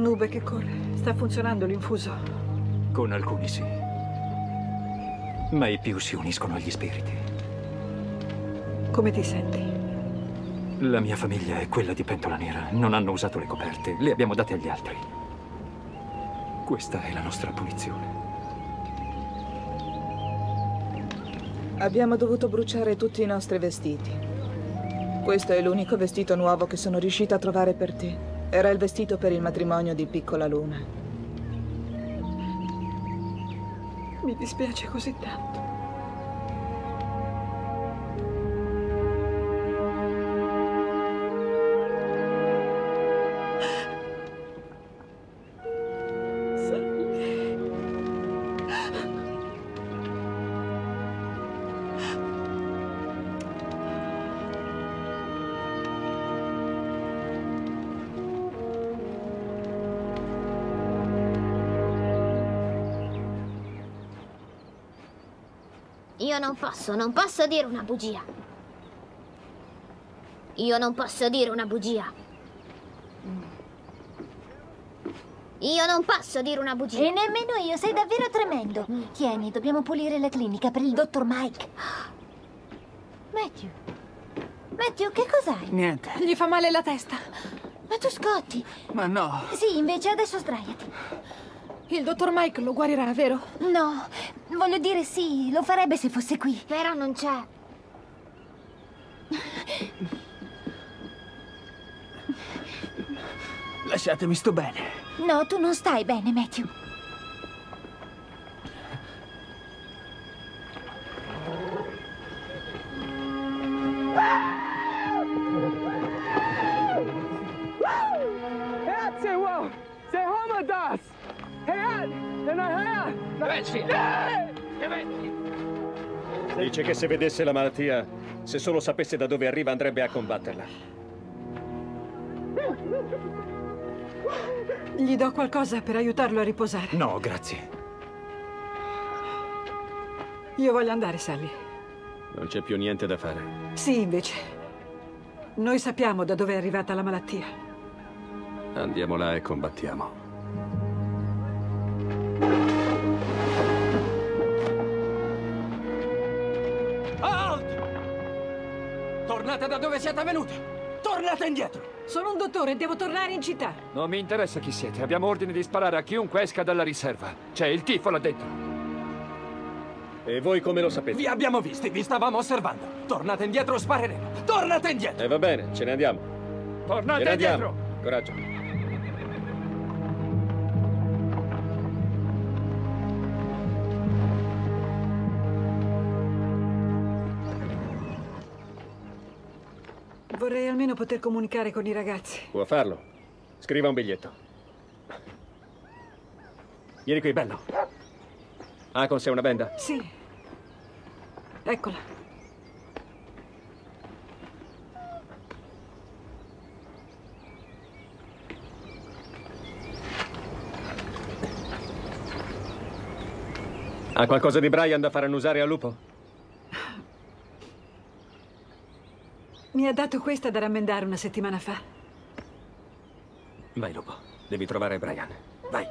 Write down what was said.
Nube che corre. Sta funzionando l'infuso. Con alcuni sì. Mai più si uniscono agli spiriti. Come ti senti? La mia famiglia è quella di Pentola Nera. Non hanno usato le coperte. Le abbiamo date agli altri. Questa è la nostra punizione. Abbiamo dovuto bruciare tutti i nostri vestiti. Questo è l'unico vestito nuovo che sono riuscita a trovare per te. Era il vestito per il matrimonio di Piccola Luna. Mi dispiace così tanto. Io non posso, non posso dire una bugia. Io non posso dire una bugia. Io non posso dire una bugia. E nemmeno io, sei davvero tremendo. Tieni, dobbiamo pulire la clinica per il dottor Mike. Matthew. Matthew, che cos'hai? Niente. Gli fa male la testa. Ma tu scotti. Ma no. Sì, invece adesso sdraiati. Il dottor Mike lo guarirà, vero? No, voglio dire sì, lo farebbe se fosse qui. Però non c'è. Lasciatemi, sto bene. No, tu non stai bene, Matthew. Grazie, wow! Sei Dice che se vedesse la malattia, se solo sapesse da dove arriva, andrebbe a combatterla. Gli do qualcosa per aiutarlo a riposare. No, grazie. Io voglio andare, Sally. Non c'è più niente da fare. Sì, invece. Noi sappiamo da dove è arrivata la malattia. Andiamo là e combattiamo. Halt! Tornate da dove siete venuti! Tornate indietro! Sono un dottore, devo tornare in città. Non mi interessa chi siete. Abbiamo ordine di sparare a chiunque esca dalla riserva. C'è il tifo là dentro. E voi come lo sapete? Vi abbiamo visti, vi stavamo osservando. Tornate indietro o spareremo. Tornate indietro! E va bene, ce ne andiamo. Tornate Ce ne andiamo. indietro! Coraggio. Vorrei almeno poter comunicare con i ragazzi. Può farlo. Scriva un biglietto. Vieni qui, bello. Ha con sé una benda? Sì. Eccola. Ha qualcosa di Brian da far annusare al lupo? Mi ha dato questa da rammendare una settimana fa. Vai, lupo. Devi trovare Brian. Vai.